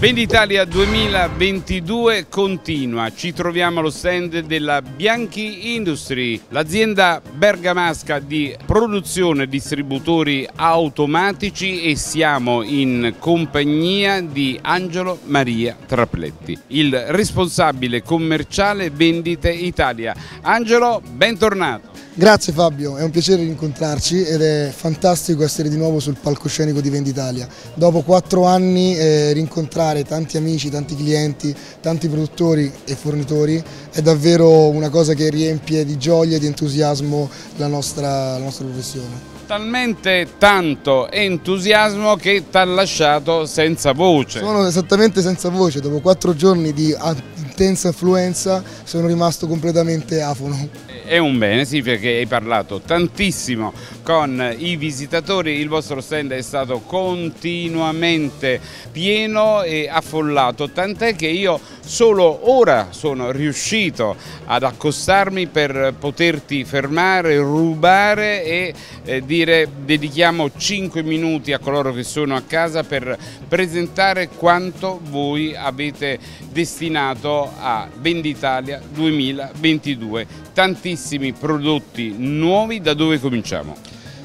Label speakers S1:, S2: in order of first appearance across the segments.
S1: Venditalia 2022 continua, ci troviamo allo stand della Bianchi Industry, l'azienda bergamasca di produzione distributori automatici e siamo in compagnia di Angelo Maria Trapletti, il responsabile commerciale Vendite Italia. Angelo, bentornato.
S2: Grazie Fabio, è un piacere rincontrarci ed è fantastico essere di nuovo sul palcoscenico di Venditalia. Dopo quattro anni eh, rincontrare tanti amici, tanti clienti, tanti produttori e fornitori è davvero una cosa che riempie di gioia e di entusiasmo la nostra, la nostra professione
S1: talmente tanto entusiasmo che ti ha lasciato senza voce.
S2: Sono esattamente senza voce, dopo quattro giorni di intensa affluenza sono rimasto completamente afono.
S1: È un bene, sì, perché hai parlato tantissimo con i visitatori, il vostro stand è stato continuamente pieno e affollato, tant'è che io solo ora sono riuscito ad accostarmi per poterti fermare, rubare e eh, dire dedichiamo 5 minuti a coloro che sono a casa per presentare quanto voi avete destinato a Venditalia 2022. Tantissimi prodotti nuovi, da dove cominciamo?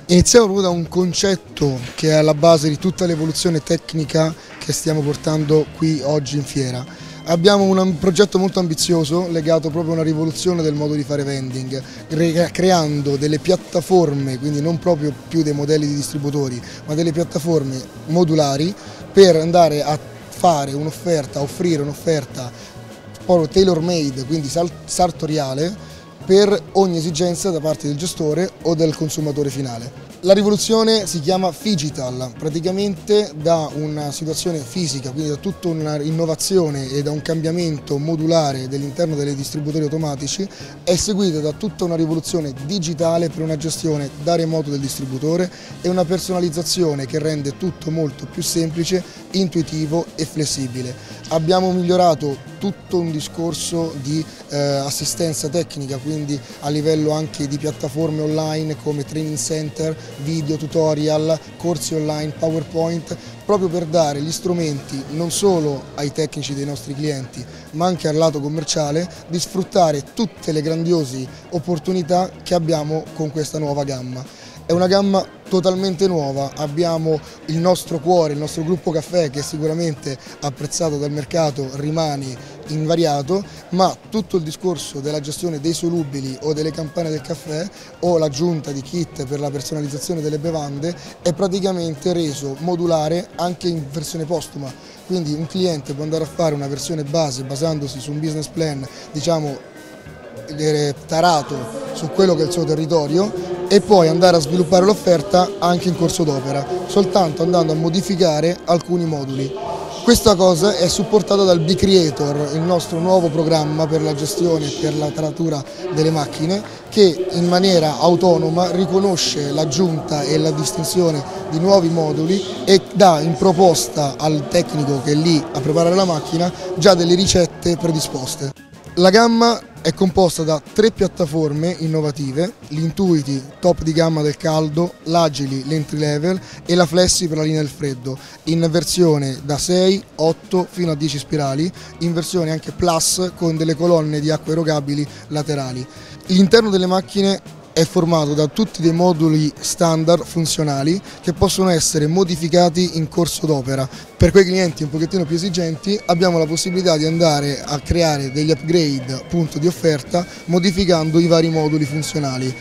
S2: Iniziamo proprio da un concetto che è alla base di tutta l'evoluzione tecnica che stiamo portando qui oggi in fiera. Abbiamo un progetto molto ambizioso legato proprio a una rivoluzione del modo di fare vending, creando delle piattaforme, quindi non proprio più dei modelli di distributori, ma delle piattaforme modulari per andare a fare un'offerta, offrire un'offerta tailor made, quindi sartoriale, per ogni esigenza da parte del gestore o del consumatore finale. La rivoluzione si chiama Figital, praticamente da una situazione fisica, quindi da tutta un'innovazione e da un cambiamento modulare dell'interno dei distributori automatici, è seguita da tutta una rivoluzione digitale per una gestione da remoto del distributore e una personalizzazione che rende tutto molto più semplice, intuitivo e flessibile. Abbiamo migliorato tutto un discorso di eh, assistenza tecnica, quindi a livello anche di piattaforme online come training center, video tutorial, corsi online, PowerPoint, proprio per dare gli strumenti non solo ai tecnici dei nostri clienti, ma anche al lato commerciale di sfruttare tutte le grandiose opportunità che abbiamo con questa nuova gamma. È una gamma totalmente nuova, abbiamo il nostro cuore, il nostro gruppo caffè che sicuramente apprezzato dal mercato rimane invariato, ma tutto il discorso della gestione dei solubili o delle campane del caffè o l'aggiunta di kit per la personalizzazione delle bevande è praticamente reso modulare anche in versione postuma. Quindi un cliente può andare a fare una versione base basandosi su un business plan diciamo tarato su quello che è il suo territorio e poi andare a sviluppare l'offerta anche in corso d'opera, soltanto andando a modificare alcuni moduli. Questa cosa è supportata dal B-Creator, il nostro nuovo programma per la gestione e per la taratura delle macchine che in maniera autonoma riconosce l'aggiunta e la distinzione di nuovi moduli e dà in proposta al tecnico che è lì a preparare la macchina già delle ricette predisposte. La gamma è composta da tre piattaforme innovative, l'Intuiti top di gamma del caldo, l'Agili l'entry level e la Flessi per la linea del freddo, in versione da 6, 8 fino a 10 spirali, in versione anche plus con delle colonne di acqua erogabili laterali. L'interno delle macchine è formato da tutti dei moduli standard funzionali che possono essere modificati in corso d'opera. Per quei clienti un pochettino più esigenti abbiamo la possibilità di andare a creare degli upgrade appunto, di offerta modificando i vari moduli funzionali.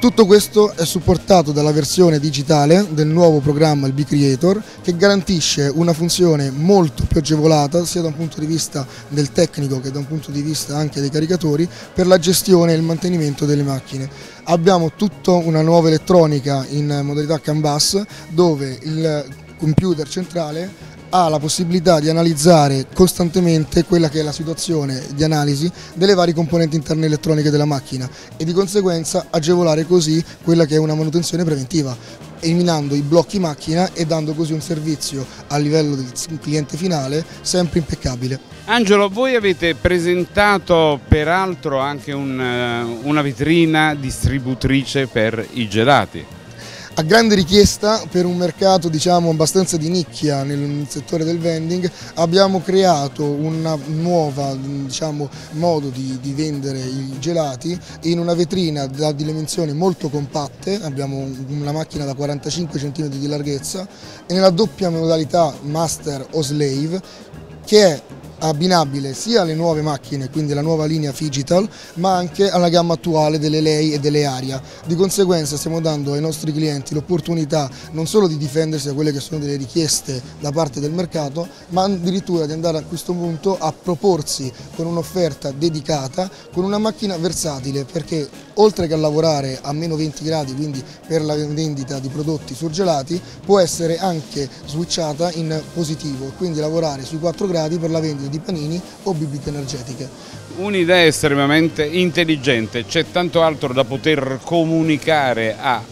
S2: Tutto questo è supportato dalla versione digitale del nuovo programma il B-Creator che garantisce una funzione molto più agevolata sia da un punto di vista del tecnico che da un punto di vista anche dei caricatori per la gestione e il mantenimento delle macchine. Abbiamo tutta una nuova elettronica in modalità CAN bus dove il computer centrale ha la possibilità di analizzare costantemente quella che è la situazione di analisi delle varie componenti interne elettroniche della macchina e di conseguenza agevolare così quella che è una manutenzione preventiva eliminando i blocchi macchina e dando così un servizio a livello del cliente finale sempre impeccabile.
S1: Angelo, voi avete presentato peraltro anche un, eh, una vetrina distributrice per i gelati.
S2: A grande richiesta per un mercato diciamo abbastanza di nicchia nel settore del vending abbiamo creato un nuovo diciamo, modo di, di, vendere i gelati in una vetrina da dimensioni molto compatte, abbiamo una macchina da 45 cm di larghezza e nella doppia modalità master o slave che è abbinabile sia alle nuove macchine, quindi alla nuova linea Digital, ma anche alla gamma attuale delle Lei e delle Aria. Di conseguenza stiamo dando ai nostri clienti l'opportunità non solo di difendersi da quelle che sono delle richieste da parte del mercato, ma addirittura di andare a questo punto a proporsi con un'offerta dedicata, con una macchina versatile, perché oltre che a lavorare a meno 20 gradi, quindi per la vendita di prodotti surgelati, può essere anche switchata in positivo, quindi lavorare sui 4 gradi per la vendita di panini o bibite energetiche.
S1: Un'idea estremamente intelligente, c'è tanto altro da poter comunicare a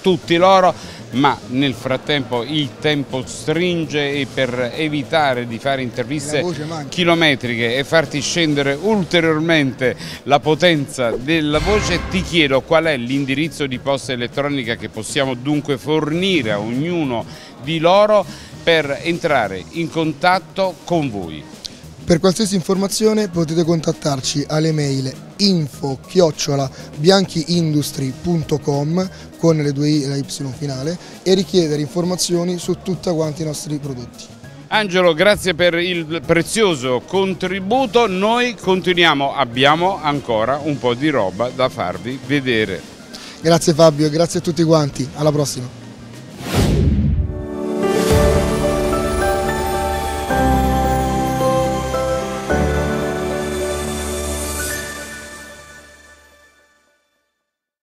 S1: tutti loro ma nel frattempo il tempo stringe e per evitare di fare interviste chilometriche e farti scendere ulteriormente la potenza della voce ti chiedo qual è l'indirizzo di posta elettronica che possiamo dunque fornire a ognuno di loro per entrare in contatto con voi.
S2: Per qualsiasi informazione potete contattarci alle mail info bianchiindustry.com con le due i e la y finale e richiedere informazioni su tutti quanti i nostri prodotti.
S1: Angelo, grazie per il prezioso contributo, noi continuiamo, abbiamo ancora un po' di roba da farvi vedere.
S2: Grazie Fabio grazie a tutti quanti, alla prossima.